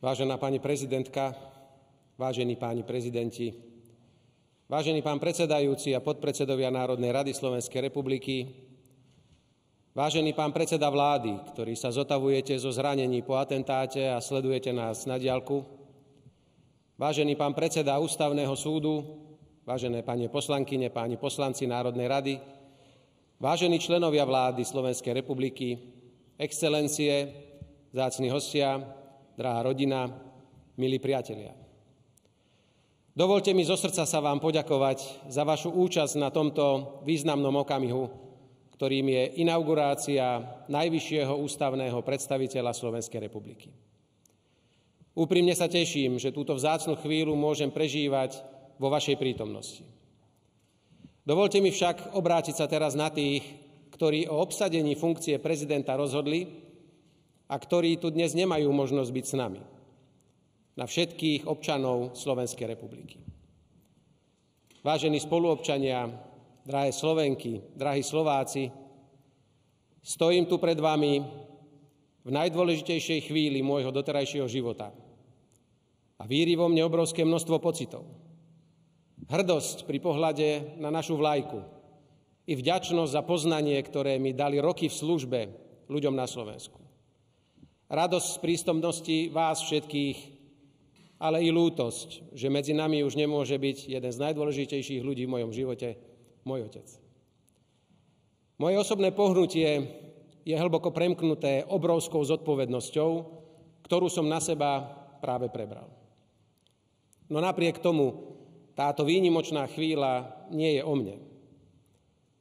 Vážená pani prezidentka, vážení páni prezidenti, vážený pán predsedajúci a podpredsedovia Národnej rady Slovenskej republiky, vážený pán predseda vlády, ktorý sa zotavujete zo zranení po atentáte a sledujete nás na diaľku, vážený pán predseda Ústavného súdu, vážené pani poslankyne, páni poslanci Národnej rady, vážení členovia vlády Slovenskej republiky, excelencie, zácni hostia, drahá rodina, milí priatelia. Dovolte mi zo srdca sa vám poďakovať za vašu účasť na tomto významnom okamihu, ktorým je inaugurácia najvyššieho ústavného predstaviteľa Slovenskej republiky. Úprimne sa teším, že túto vzácnu chvíľu môžem prežívať vo vašej prítomnosti. Dovolte mi však obrátiť sa teraz na tých, ktorí o obsadení funkcie prezidenta rozhodli a ktorí tu dnes nemajú možnosť byť s nami. Na všetkých občanov Slovenskej republiky. Vážení spoluobčania, drahé Slovenky, drahí Slováci, stojím tu pred vami v najdôležitejšej chvíli môjho doterajšieho života. A víri vo mne obrovské množstvo pocitov. Hrdosť pri pohľade na našu vlajku i vďačnosť za poznanie, ktoré mi dali roky v službe ľuďom na Slovensku radosť z prístomnosti vás všetkých, ale i lútosť, že medzi nami už nemôže byť jeden z najdôležitejších ľudí v mojom živote, môj otec. Moje osobné pohnutie je hlboko premknuté obrovskou zodpovednosťou, ktorú som na seba práve prebral. No napriek tomu táto výnimočná chvíľa nie je o mne.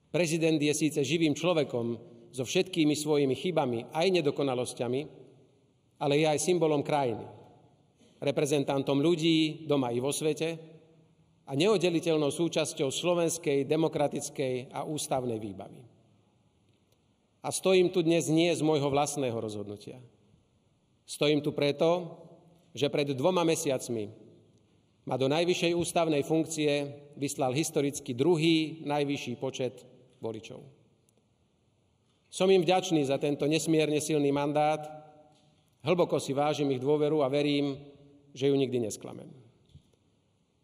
Prezident je síce živým človekom so všetkými svojimi chybami aj nedokonalosťami, ale je aj symbolom krajiny. Reprezentantom ľudí doma i vo svete a neoddeliteľnou súčasťou slovenskej demokratickej a ústavnej výbavy. A stojím tu dnes nie z môjho vlastného rozhodnutia. Stojím tu preto, že pred dvoma mesiacmi ma do najvyššej ústavnej funkcie vyslal historicky druhý najvyšší počet voličov. Som im vďačný za tento nesmierne silný mandát Hlboko si vážim ich dôveru a verím, že ju nikdy nesklamem.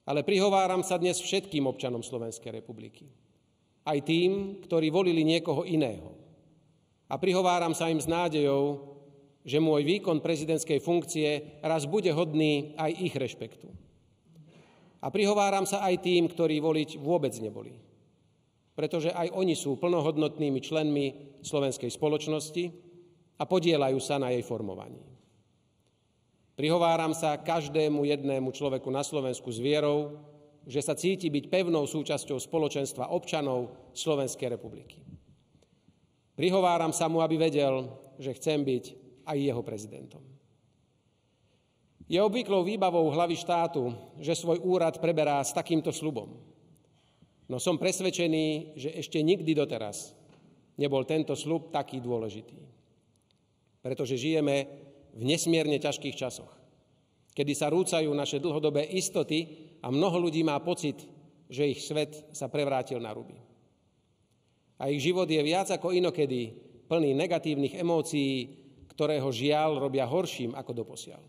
Ale prihováram sa dnes všetkým občanom Slovenskej republiky. Aj tým, ktorí volili niekoho iného. A prihováram sa im s nádejou, že môj výkon prezidentskej funkcie raz bude hodný aj ich rešpektu. A prihováram sa aj tým, ktorí voliť vôbec neboli. Pretože aj oni sú plnohodnotnými členmi slovenskej spoločnosti a podielajú sa na jej formovaní. Prihováram sa každému jednému človeku na Slovensku s vierou, že sa cíti byť pevnou súčasťou spoločenstva občanov Slovenskej republiky. Prihováram sa mu, aby vedel, že chcem byť aj jeho prezidentom. Je obvyklou výbavou hlavy štátu, že svoj úrad preberá s takýmto slubom. No som presvedčený, že ešte nikdy doteraz nebol tento slub taký dôležitý pretože žijeme v nesmierne ťažkých časoch, kedy sa rúcajú naše dlhodobé istoty a mnoho ľudí má pocit, že ich svet sa prevrátil na ruby. A ich život je viac ako inokedy plný negatívnych emócií, ktorého žiaľ robia horším ako doposiaľ.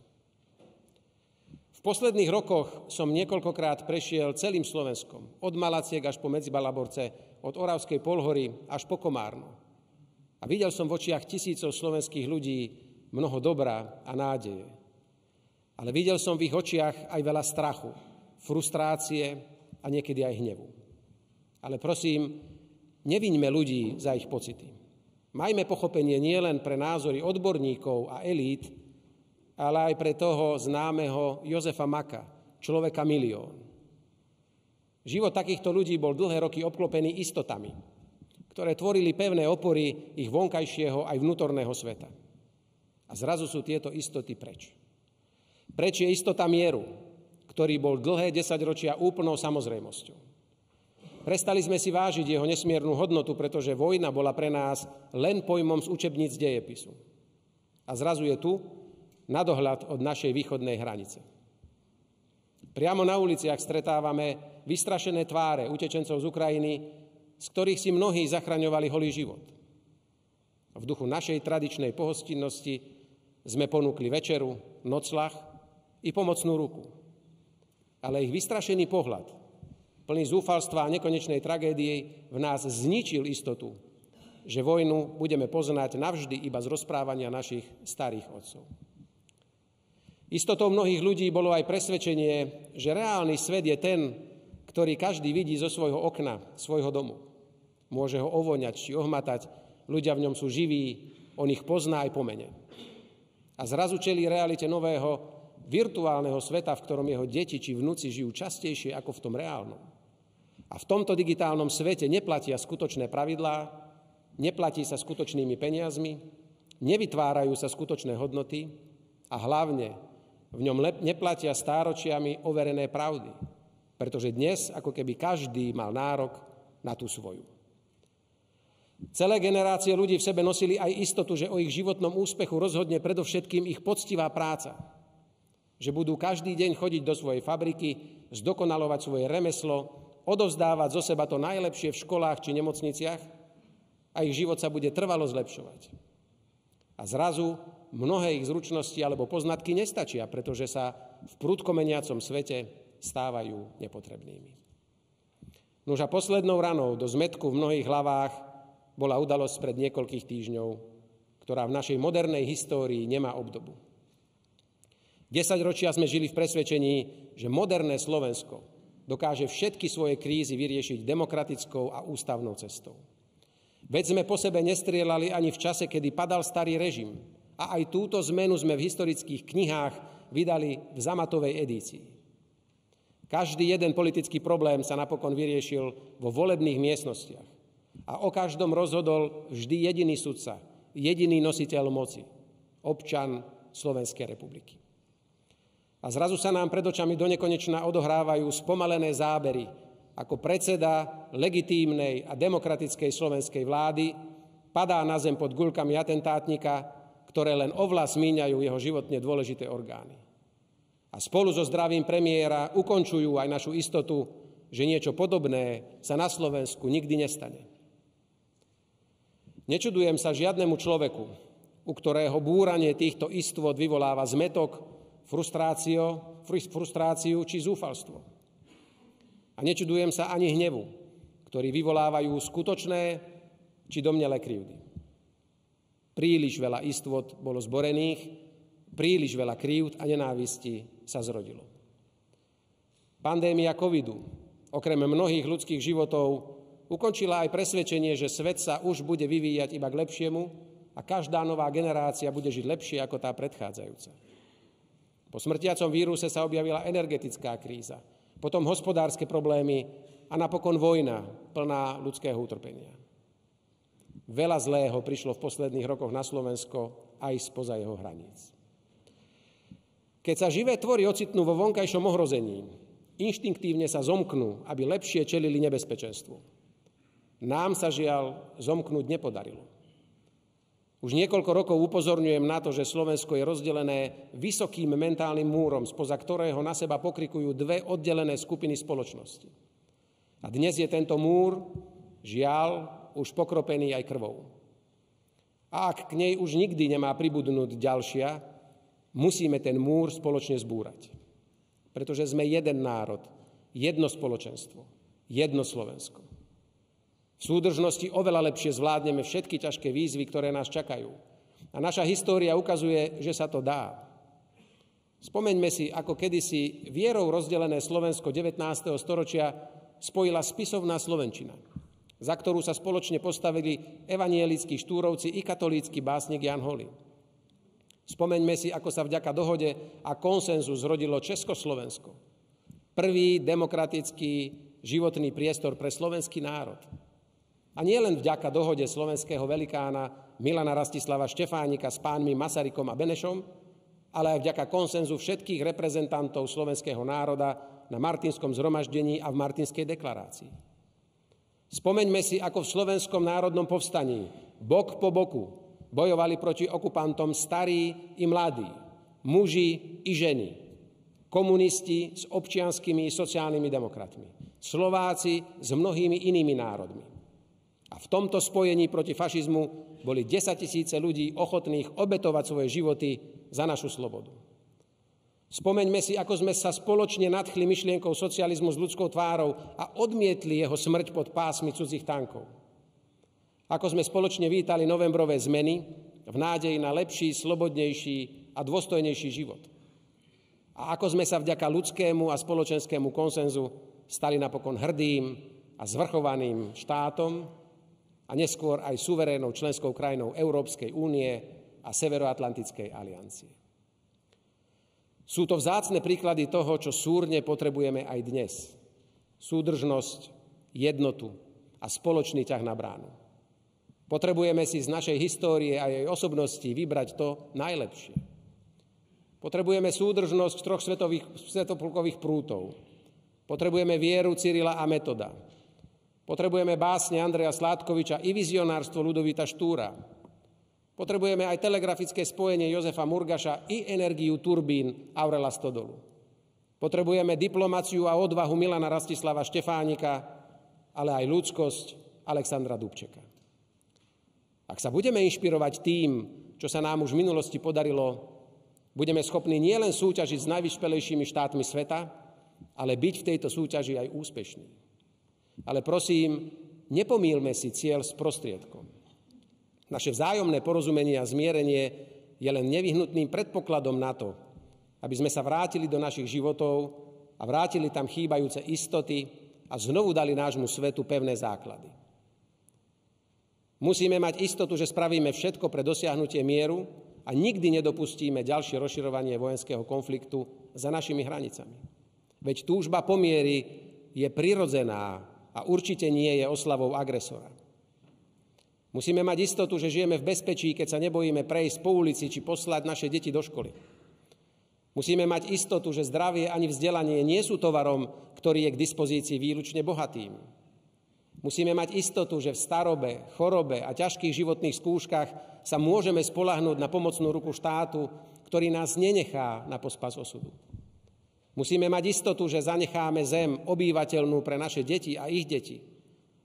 V posledných rokoch som niekoľkokrát prešiel celým Slovenskom, od Malaciek až po Medzibalaborce, od Oravskej polhory až po Komárno. Videl som v očiach tisícov slovenských ľudí mnoho dobrá a nádeje. Ale videl som v ich očiach aj veľa strachu, frustrácie a niekedy aj hnevu. Ale prosím, neviňme ľudí za ich pocity. Majme pochopenie nielen pre názory odborníkov a elít, ale aj pre toho známeho Jozefa Maka, človeka milión. Život takýchto ľudí bol dlhé roky obklopený istotami, ktoré tvorili pevné opory ich vonkajšieho aj vnútorného sveta. A zrazu sú tieto istoty preč. Preč je istota mieru, ktorý bol dlhé desaťročia úplnou samozrejmosťou. Prestali sme si vážiť jeho nesmiernu hodnotu, pretože vojna bola pre nás len pojmom z učebníc dejepisu. A zrazu je tu, na dohľad od našej východnej hranice. Priamo na uliciach stretávame vystrašené tváre utečencov z Ukrajiny, z ktorých si mnohí zachraňovali holý život. V duchu našej tradičnej pohostinnosti sme ponúkli večeru, noclach i pomocnú ruku. Ale ich vystrašený pohľad, plný zúfalstva a nekonečnej tragédie, v nás zničil istotu, že vojnu budeme poznať navždy iba z rozprávania našich starých otcov. Istotou mnohých ľudí bolo aj presvedčenie, že reálny svet je ten, ktorý každý vidí zo svojho okna, svojho domu. Môže ho ovoňať či ohmatať, ľudia v ňom sú živí, on ich pozná aj po mene. A zrazu čelí realite nového, virtuálneho sveta, v ktorom jeho deti či vnúci žijú častejšie ako v tom reálnom. A v tomto digitálnom svete neplatia skutočné pravidlá, neplatí sa skutočnými peniazmi, nevytvárajú sa skutočné hodnoty a hlavne v ňom neplatia stáročiami overené pravdy. Pretože dnes ako keby každý mal nárok na tú svoju. Celé generácie ľudí v sebe nosili aj istotu, že o ich životnom úspechu rozhodne predovšetkým ich poctivá práca. Že budú každý deň chodiť do svojej fabriky, zdokonalovať svoje remeslo, odovzdávať zo seba to najlepšie v školách či nemocniciach a ich život sa bude trvalo zlepšovať. A zrazu mnohé ich zručnosti alebo poznatky nestačia, pretože sa v prudko meniacom svete stávajú nepotrebnými. Nož a poslednou ranou do zmetku v mnohých hlavách bola udalosť pred niekoľkých týždňov, ktorá v našej modernej histórii nemá obdobu. Desať ročia sme žili v presvedčení, že moderné Slovensko dokáže všetky svoje krízy vyriešiť demokratickou a ústavnou cestou. Veď sme po sebe nestrielali ani v čase, kedy padal starý režim. A aj túto zmenu sme v historických knihách vydali v zamatovej edícii. Každý jeden politický problém sa napokon vyriešil vo volebných miestnostiach. A o každom rozhodol vždy jediný sudca, jediný nositeľ moci, občan Slovenskej republiky. A zrazu sa nám pred očami do odohrávajú spomalené zábery ako predseda legitímnej a demokratickej slovenskej vlády padá na zem pod guľkami atentátnika, ktoré len ovlas míňajú jeho životne dôležité orgány. A spolu so zdravím premiéra ukončujú aj našu istotu, že niečo podobné sa na Slovensku nikdy nestane. Nečudujem sa žiadnemu človeku, u ktorého búranie týchto istôt vyvoláva zmetok, frustráciu či zúfalstvo. A nečudujem sa ani hnevu, ktorý vyvolávajú skutočné či domnelé krivdy. Príliš veľa istvot bolo zborených, príliš veľa krivd a nenávisti sa zrodilo. Pandémia covidu, okrem mnohých ľudských životov, ukončila aj presvedčenie, že svet sa už bude vyvíjať iba k lepšiemu a každá nová generácia bude žiť lepšie ako tá predchádzajúca. Po smrtiacom víruse sa objavila energetická kríza – potom hospodárske problémy a napokon vojna plná ľudského utrpenia. Veľa zlého prišlo v posledných rokoch na Slovensko aj spoza jeho hraníc. Keď sa živé tvory ocitnú vo vonkajšom ohrození, inštinktívne sa zomknú, aby lepšie čelili nebezpečenstvu. Nám sa žiaľ zomknúť nepodarilo. Už niekoľko rokov upozorňujem na to, že Slovensko je rozdelené vysokým mentálnym múrom, spoza ktorého na seba pokrikujú dve oddelené skupiny spoločnosti. A dnes je tento múr, žiaľ, už pokropený aj krvou. A ak k nej už nikdy nemá pribudnúť ďalšia, musíme ten múr spoločne zbúrať. Pretože sme jeden národ, jedno spoločenstvo, jedno Slovensko. V súdržnosti oveľa lepšie zvládneme všetky ťažké výzvy, ktoré nás čakajú. A naša história ukazuje, že sa to dá. Spomeňme si, ako kedysi vierou rozdelené Slovensko 19. storočia spojila spisovná Slovenčina, za ktorú sa spoločne postavili evanielickí štúrovci i katolícky básnik Jan Holi. Spomeňme si, ako sa vďaka dohode a konsenzu zrodilo Československo. Prvý demokratický životný priestor pre slovenský národ. A nie len vďaka dohode slovenského velikána Milana Rastislava Štefánika s pánmi Masarykom a Benešom, ale aj vďaka konsenzu všetkých reprezentantov slovenského národa na Martinskom zhromaždení a v Martinskej deklarácii. Spomeňme si, ako v slovenskom národnom povstaní bok po boku bojovali proti okupantom starí i mladí, muži i ženy, komunisti s občianskými i sociálnymi demokratmi, Slováci s mnohými inými národmi. A v tomto spojení proti fašizmu boli 10 tisíce ľudí ochotných obetovať svoje životy za našu slobodu. Spomeňme si, ako sme sa spoločne nadchli myšlienkou socializmu s ľudskou tvárou a odmietli jeho smrť pod pásmi cudzích tankov. Ako sme spoločne vítali novembrové zmeny v nádeji na lepší, slobodnejší a dôstojnejší život. A ako sme sa vďaka ľudskému a spoločenskému konsenzu stali napokon hrdým a zvrchovaným štátom a neskôr aj suverénnou členskou krajinou Európskej únie a Severoatlantickej aliancie. Sú to vzácne príklady toho, čo súrne potrebujeme aj dnes. Súdržnosť, jednotu a spoločný ťah na bránu. Potrebujeme si z našej histórie a jej osobnosti vybrať to najlepšie. Potrebujeme súdržnosť troch svetových, svetopulkových prútov. Potrebujeme vieru Cyrila a Metoda. Potrebujeme básne Andreja Sládkoviča i vizionárstvo Ludovita Štúra, Potrebujeme aj telegrafické spojenie Jozefa Murgaša i energiu turbín Aurela Stodolu. Potrebujeme diplomáciu a odvahu Milana Rastislava Štefánika, ale aj ľudskosť Alexandra Dubčeka. Ak sa budeme inšpirovať tým, čo sa nám už v minulosti podarilo, budeme schopní nielen súťažiť s najvyšpelejšími štátmi sveta, ale byť v tejto súťaži aj úspešní. Ale prosím, nepomílme si cieľ s prostriedkom. Naše vzájomné porozumenie a zmierenie je len nevyhnutným predpokladom na to, aby sme sa vrátili do našich životov a vrátili tam chýbajúce istoty a znovu dali nášmu svetu pevné základy. Musíme mať istotu, že spravíme všetko pre dosiahnutie mieru a nikdy nedopustíme ďalšie rozširovanie vojenského konfliktu za našimi hranicami. Veď túžba pomiery je prirodzená a určite nie je oslavou agresora. Musíme mať istotu, že žijeme v bezpečí, keď sa nebojíme prejsť po ulici či poslať naše deti do školy. Musíme mať istotu, že zdravie ani vzdelanie nie sú tovarom, ktorý je k dispozícii výlučne bohatým. Musíme mať istotu, že v starobe, chorobe a ťažkých životných skúškach sa môžeme spolahnúť na pomocnú ruku štátu, ktorý nás nenechá na pospas osudu. Musíme mať istotu, že zanecháme zem obývateľnú pre naše deti a ich deti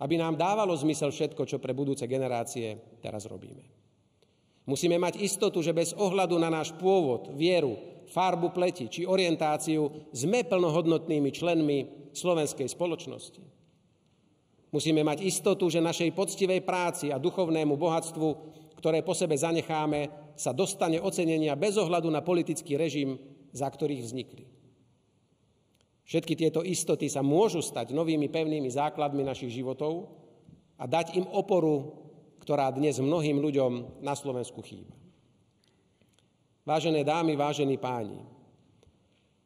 aby nám dávalo zmysel všetko, čo pre budúce generácie teraz robíme. Musíme mať istotu, že bez ohľadu na náš pôvod, vieru, farbu pleti či orientáciu sme plnohodnotnými členmi slovenskej spoločnosti. Musíme mať istotu, že našej poctivej práci a duchovnému bohatstvu, ktoré po sebe zanecháme, sa dostane ocenenia bez ohľadu na politický režim, za ktorých vznikli. Všetky tieto istoty sa môžu stať novými pevnými základmi našich životov a dať im oporu, ktorá dnes mnohým ľuďom na Slovensku chýba. Vážené dámy, vážení páni,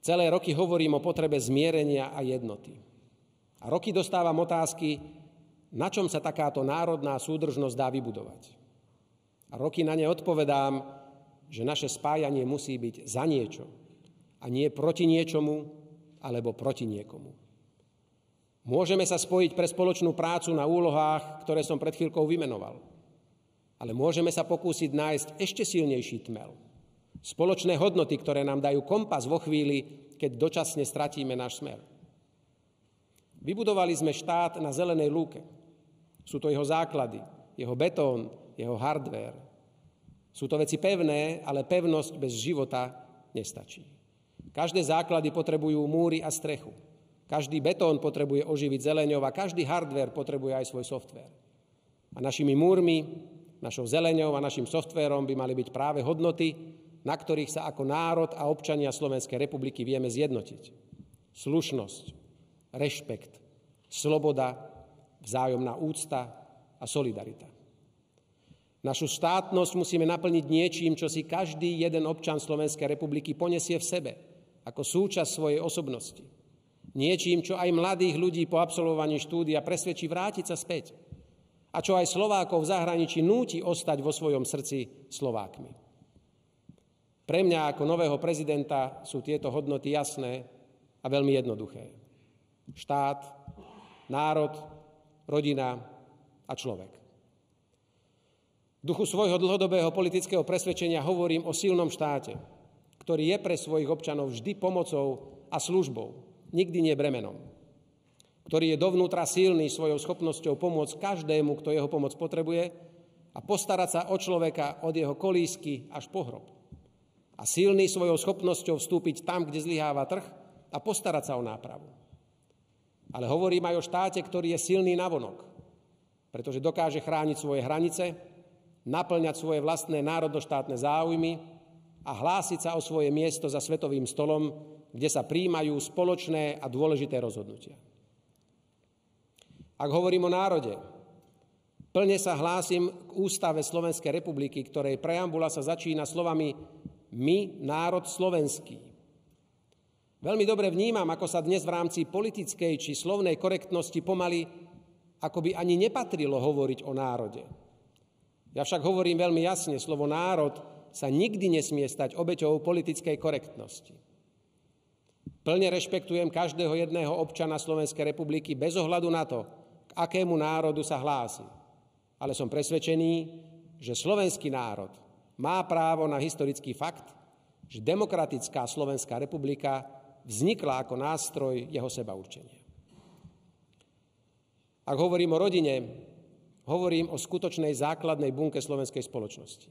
celé roky hovorím o potrebe zmierenia a jednoty. A roky dostávam otázky, na čom sa takáto národná súdržnosť dá vybudovať. A roky na ne odpovedám, že naše spájanie musí byť za niečo a nie proti niečomu, alebo proti niekomu. Môžeme sa spojiť pre spoločnú prácu na úlohách, ktoré som pred chvíľkou vymenoval. Ale môžeme sa pokúsiť nájsť ešte silnejší tmel. Spoločné hodnoty, ktoré nám dajú kompas vo chvíli, keď dočasne stratíme náš smer. Vybudovali sme štát na zelenej lúke. Sú to jeho základy, jeho betón, jeho hardware. Sú to veci pevné, ale pevnosť bez života nestačí. Každé základy potrebujú múry a strechu. Každý betón potrebuje oživiť zeleňov a každý hardware potrebuje aj svoj software. A našimi múrmi, našou zeleňou a našim softvérom by mali byť práve hodnoty, na ktorých sa ako národ a občania Slovenskej republiky vieme zjednotiť. Slušnosť, rešpekt, sloboda, vzájomná úcta a solidarita. Našu štátnosť musíme naplniť niečím, čo si každý jeden občan Slovenskej republiky ponesie v sebe – ako súčasť svojej osobnosti. Niečím, čo aj mladých ľudí po absolvovaní štúdia presvedčí vrátiť sa späť. A čo aj Slovákov v zahraničí núti ostať vo svojom srdci Slovákmi. Pre mňa ako nového prezidenta sú tieto hodnoty jasné a veľmi jednoduché. Štát, národ, rodina a človek. V duchu svojho dlhodobého politického presvedčenia hovorím o silnom štáte, ktorý je pre svojich občanov vždy pomocou a službou, nikdy nie bremenom. Ktorý je dovnútra silný svojou schopnosťou pomôcť každému, kto jeho pomoc potrebuje a postarať sa o človeka od jeho kolísky až po hrob. a silný svojou schopnosťou vstúpiť tam, kde zlyháva trh a postarať sa o nápravu. Ale hovorím aj o štáte, ktorý je silný navonok, pretože dokáže chrániť svoje hranice, naplňať svoje vlastné národnoštátne záujmy a hlásiť sa o svoje miesto za svetovým stolom, kde sa príjmajú spoločné a dôležité rozhodnutia. Ak hovorím o národe, plne sa hlásim k ústave Slovenskej republiky, ktorej preambula sa začína slovami my, národ slovenský. Veľmi dobre vnímam, ako sa dnes v rámci politickej či slovnej korektnosti pomaly ako by ani nepatrilo hovoriť o národe. Ja však hovorím veľmi jasne, slovo národ sa nikdy nesmie stať obeťou politickej korektnosti. Plne rešpektujem každého jedného občana Slovenskej republiky bez ohľadu na to, k akému národu sa hlási. Ale som presvedčený, že slovenský národ má právo na historický fakt, že demokratická Slovenská republika vznikla ako nástroj jeho seba určenia. Ak hovorím o rodine, hovorím o skutočnej základnej bunke slovenskej spoločnosti.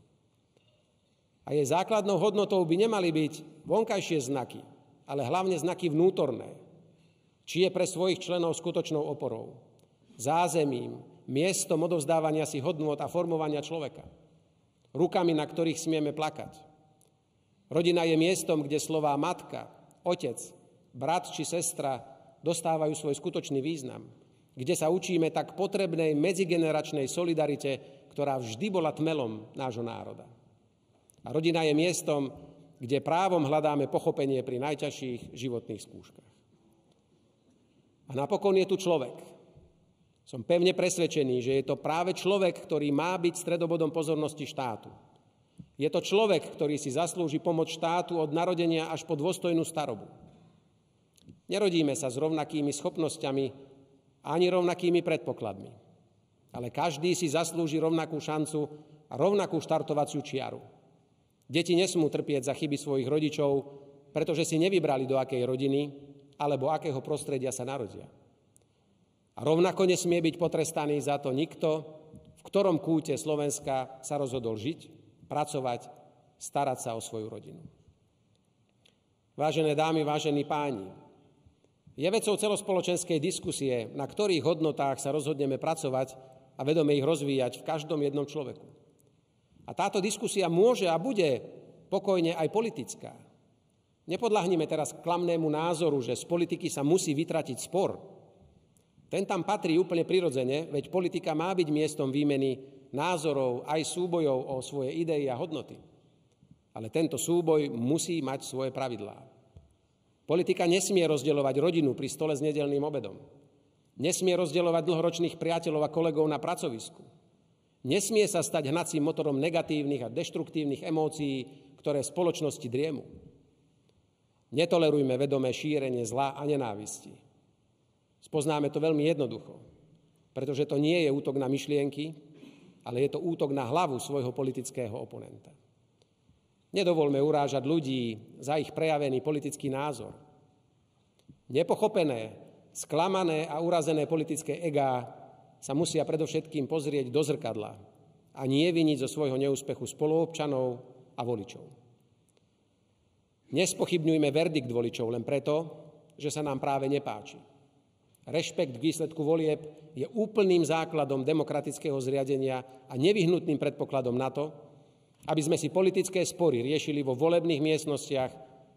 A jej základnou hodnotou by nemali byť vonkajšie znaky, ale hlavne znaky vnútorné. Či je pre svojich členov skutočnou oporou, zázemím, miestom odovzdávania si hodnot a formovania človeka – rukami, na ktorých smieme plakať. Rodina je miestom, kde slová matka, otec, brat či sestra dostávajú svoj skutočný význam, kde sa učíme tak potrebnej medzigeneračnej solidarite, ktorá vždy bola tmelom nášho národa. A rodina je miestom, kde právom hľadáme pochopenie pri najťažších životných skúškach. A napokon je tu človek, som pevne presvedčený, že je to práve človek, ktorý má byť stredobodom pozornosti štátu. Je to človek, ktorý si zaslúži pomoc štátu od narodenia až po dôstojnú starobu. Nerodíme sa s rovnakými schopnosťami ani rovnakými predpokladmi, ale každý si zaslúži rovnakú šancu a rovnakú štartovaciu čiaru. Deti nesmú trpieť za chyby svojich rodičov, pretože si nevybrali do akej rodiny alebo akého prostredia sa narodia. A rovnako nesmie byť potrestaný za to nikto, v ktorom kúte Slovenska sa rozhodol žiť, pracovať, starať sa o svoju rodinu. Vážené dámy, vážení páni, je vecou celospoločenskej diskusie, na ktorých hodnotách sa rozhodneme pracovať a vedome ich rozvíjať v každom jednom človeku. A táto diskusia môže a bude pokojne aj politická. Nepodľahnime teraz klamnému názoru, že z politiky sa musí vytratiť spor, ten tam patrí úplne prirodzene, veď politika má byť miestom výmeny názorov aj súbojov o svoje idei a hodnoty. Ale tento súboj musí mať svoje pravidlá. Politika nesmie rozdeľovať rodinu pri stole s nedelným obedom. Nesmie rozdeľovať dlhoročných priateľov a kolegov na pracovisku. Nesmie sa stať hnacím motorom negatívnych a deštruktívnych emócií, ktoré v spoločnosti driemu. Netolerujme vedomé šírenie zla a nenávisti. Spoznáme to veľmi jednoducho, pretože to nie je útok na myšlienky, ale je to útok na hlavu svojho politického oponenta. Nedovolme urážať ľudí za ich prejavený politický názor. Nepochopené, sklamané a urazené politické egá sa musia predovšetkým pozrieť do zrkadla a nie viniť zo svojho neúspechu spoluobčanov a voličov. Nespochybňujme verdikt voličov len preto, že sa nám práve nepáči. Rešpekt k výsledku volieb je úplným základom demokratického zriadenia a nevyhnutným predpokladom na to, aby sme si politické spory riešili vo volebných miestnostiach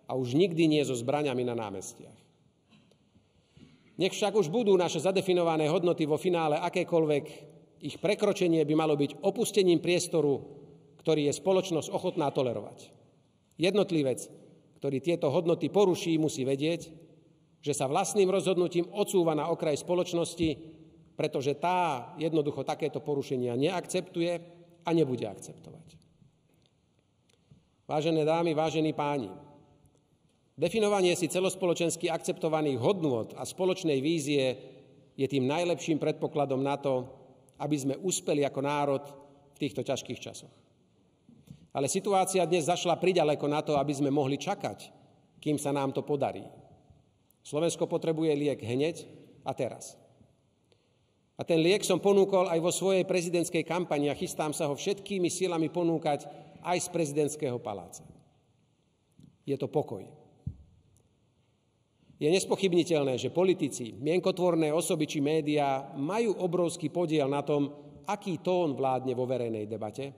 a už nikdy nie so zbraňami na námestiach. Nech však už budú naše zadefinované hodnoty vo finále akékoľvek, ich prekročenie by malo byť opustením priestoru, ktorý je spoločnosť ochotná tolerovať. Jednotlivec, ktorý tieto hodnoty poruší, musí vedieť, že sa vlastným rozhodnutím odsúva na okraj spoločnosti, pretože tá jednoducho takéto porušenia neakceptuje a nebude akceptovať. Vážené dámy, vážení páni, definovanie si celospoločensky akceptovaných hodnôt a spoločnej vízie je tým najlepším predpokladom na to, aby sme uspeli ako národ v týchto ťažkých časoch. Ale situácia dnes zašla priďaleko na to, aby sme mohli čakať, kým sa nám to podarí. Slovensko potrebuje liek hneď a teraz. A ten liek som ponúkol aj vo svojej prezidentskej kampani a chystám sa ho všetkými silami ponúkať aj z prezidentského paláca. Je to pokoj. Je nespochybniteľné, že politici, mienkotvorné osoby či médiá majú obrovský podiel na tom, aký tón vládne vo verejnej debate,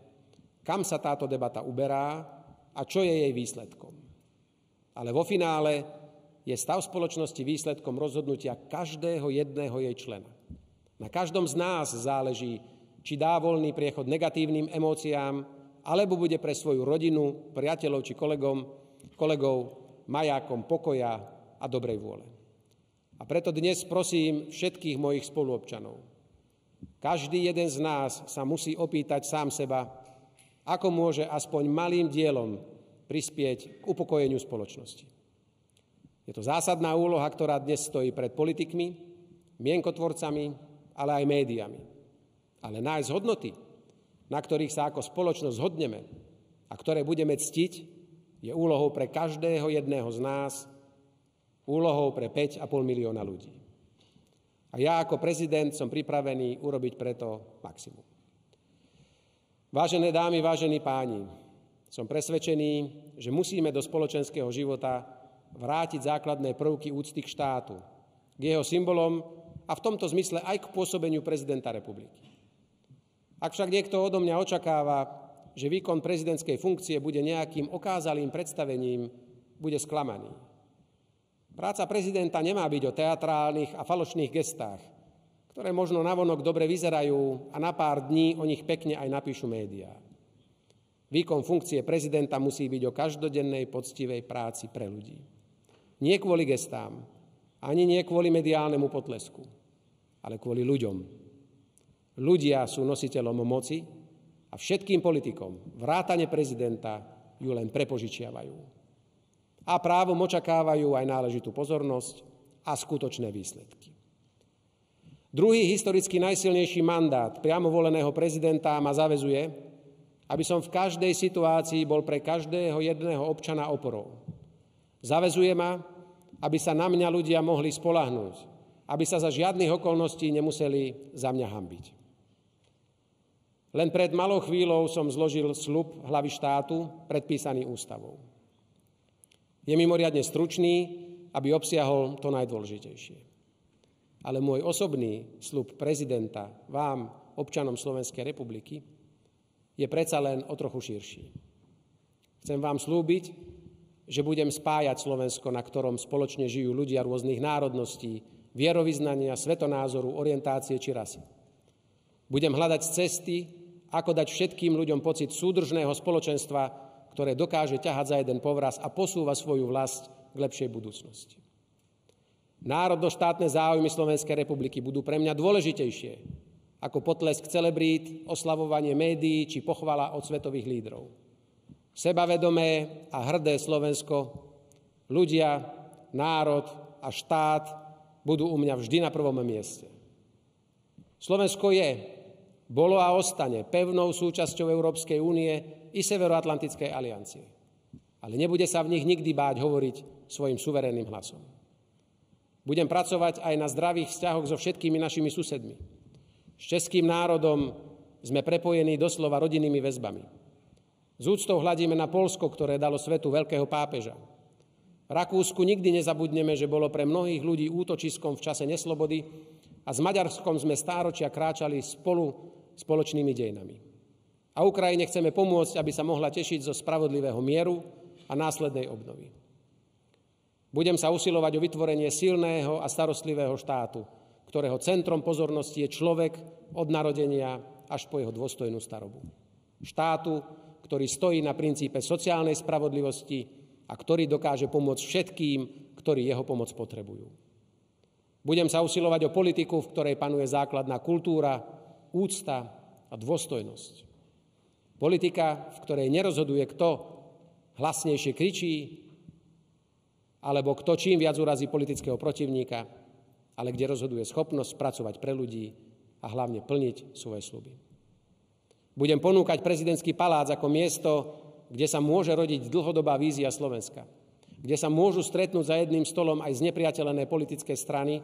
kam sa táto debata uberá a čo je jej výsledkom. Ale vo finále je stav spoločnosti výsledkom rozhodnutia každého jedného jej člena. Na každom z nás záleží, či dá voľný priechod negatívnym emóciám, alebo bude pre svoju rodinu, priateľov či kolegom, kolegov majákom pokoja a dobrej vôle. A preto dnes prosím všetkých mojich spoluobčanov. Každý jeden z nás sa musí opýtať sám seba, ako môže aspoň malým dielom prispieť k upokojeniu spoločnosti. Je to zásadná úloha, ktorá dnes stojí pred politikmi, mienkotvorcami, ale aj médiami. Ale nájsť hodnoty, na ktorých sa ako spoločnosť zhodneme a ktoré budeme ctiť, je úlohou pre každého jedného z nás, úlohou pre 5,5 milióna ľudí. A ja ako prezident som pripravený urobiť preto maximum. Vážené dámy, vážení páni, som presvedčený, že musíme do spoločenského života vrátiť základné prvky úcty k štátu, k jeho symbolom a v tomto zmysle aj k pôsobeniu prezidenta republiky. Ak však niekto odo mňa očakáva, že výkon prezidentskej funkcie bude nejakým okázalým predstavením, bude sklamaný. Práca prezidenta nemá byť o teatrálnych a falošných gestách, ktoré možno navonok dobre vyzerajú a na pár dní o nich pekne aj napíšu médiá. Výkon funkcie prezidenta musí byť o každodennej poctivej práci pre ľudí. Nie kvôli gestám, ani nie kvôli mediálnemu potlesku, ale kvôli ľuďom. Ľudia sú nositeľom moci a všetkým politikom, vrátane prezidenta, ju len prepožičiavajú. A právom očakávajú aj náležitú pozornosť a skutočné výsledky. Druhý historicky najsilnejší mandát priamo voleného prezidenta ma zavezuje, aby som v každej situácii bol pre každého jedného občana oporou. Zavezuje ma, aby sa na mňa ľudia mohli spolahnúť, aby sa za žiadnych okolností nemuseli za mňa hambiť. Len pred malou chvíľou som zložil slub hlavy štátu predpísaný ústavou. Je mimoriadne stručný, aby obsiahol to najdôležitejšie. Ale môj osobný slub prezidenta vám, občanom Slovenskej republiky, je predsa len o trochu širší. Chcem vám slúbiť, že budem spájať Slovensko, na ktorom spoločne žijú ľudia rôznych národností, vierovýznania, svetonázoru, orientácie či rasy. Budem hľadať cesty, ako dať všetkým ľuďom pocit súdržného spoločenstva, ktoré dokáže ťahať za jeden povraz a posúva svoju vlast k lepšej budúcnosti. Národno-štátne záujmy Slovenskej republiky budú pre mňa dôležitejšie ako potlesk celebrít, oslavovanie médií či pochvala od svetových lídrov. Sebavedomé a hrdé Slovensko, ľudia, národ a štát budú u mňa vždy na prvom mieste. Slovensko je, bolo a ostane pevnou súčasťou Európskej únie i Severoatlantickej aliancie. Ale nebude sa v nich nikdy báť hovoriť svojim suverénnym hlasom. Budem pracovať aj na zdravých vzťahoch so všetkými našimi susedmi. S českým národom sme prepojení doslova rodinnými väzbami. Z úctou hľadíme na Polsko, ktoré dalo svetu veľkého pápeža. Rakúsku nikdy nezabudneme, že bolo pre mnohých ľudí útočiskom v čase neslobody a s Maďarskom sme stáročia kráčali spolu spoločnými dejinami. A Ukrajine chceme pomôcť, aby sa mohla tešiť zo spravodlivého mieru a následnej obnovy. Budem sa usilovať o vytvorenie silného a starostlivého štátu, ktorého centrom pozornosti je človek od narodenia až po jeho dôstojnú starobu. Štátu, ktorý stojí na princípe sociálnej spravodlivosti a ktorý dokáže pomôcť všetkým, ktorí jeho pomoc potrebujú. Budem sa usilovať o politiku, v ktorej panuje základná kultúra, úcta a dôstojnosť. Politika, v ktorej nerozhoduje kto hlasnejšie kričí, alebo kto čím viac urazí politického protivníka, ale kde rozhoduje schopnosť pracovať pre ľudí a hlavne plniť svoje sluby. Budem ponúkať prezidentský palác ako miesto, kde sa môže rodiť dlhodobá vízia Slovenska. Kde sa môžu stretnúť za jedným stolom aj znepriateľené politické strany,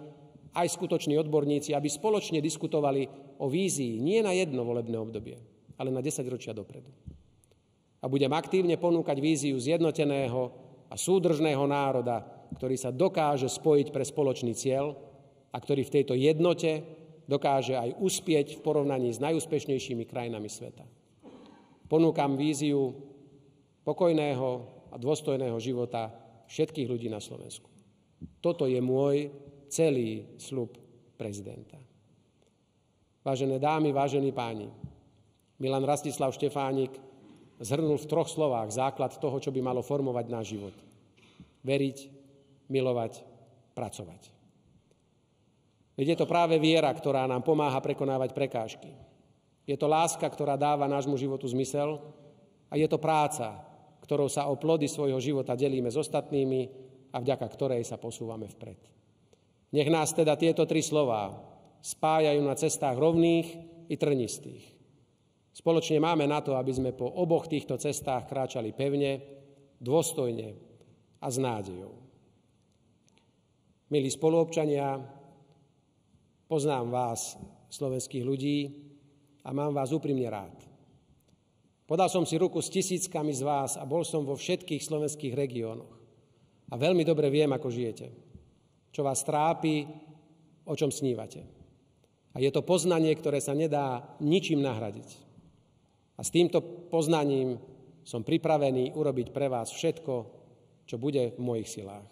aj skutoční odborníci, aby spoločne diskutovali o vízii nie na jedno volebné obdobie, ale na 10 ročia dopredu. A budem aktívne ponúkať víziu zjednoteného, a súdržného národa, ktorý sa dokáže spojiť pre spoločný cieľ a ktorý v tejto jednote dokáže aj uspieť v porovnaní s najúspešnejšími krajinami sveta. Ponúkam víziu pokojného a dôstojného života všetkých ľudí na Slovensku. Toto je môj celý slub prezidenta. Vážené dámy, vážení páni, Milan Rastislav Štefánik zhrnul v troch slovách základ toho, čo by malo formovať náš život. Veriť, milovať, pracovať. Veď je to práve viera, ktorá nám pomáha prekonávať prekážky. Je to láska, ktorá dáva nášmu životu zmysel a je to práca, ktorou sa o plody svojho života delíme s ostatnými a vďaka ktorej sa posúvame vpred. Nech nás teda tieto tri slová spájajú na cestách rovných i trnistých. Spoločne máme na to, aby sme po oboch týchto cestách kráčali pevne, dôstojne a s nádejou. Milí spoluobčania, poznám vás, slovenských ľudí, a mám vás úprimne rád. Podal som si ruku s tisíckami z vás a bol som vo všetkých slovenských regiónoch. A veľmi dobre viem, ako žijete. Čo vás trápi, o čom snívate. A je to poznanie, ktoré sa nedá ničím nahradiť. A s týmto poznaním som pripravený urobiť pre vás všetko, čo bude v mojich silách.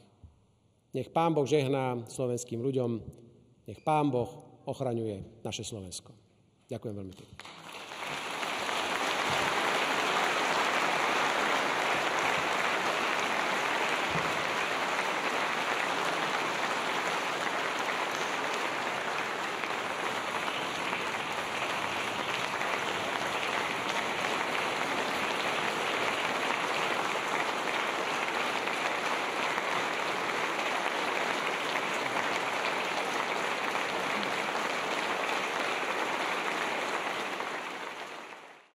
Nech Pán Boh žehná slovenským ľuďom, nech Pán Boh ochraňuje naše Slovensko. Ďakujem veľmi pekne.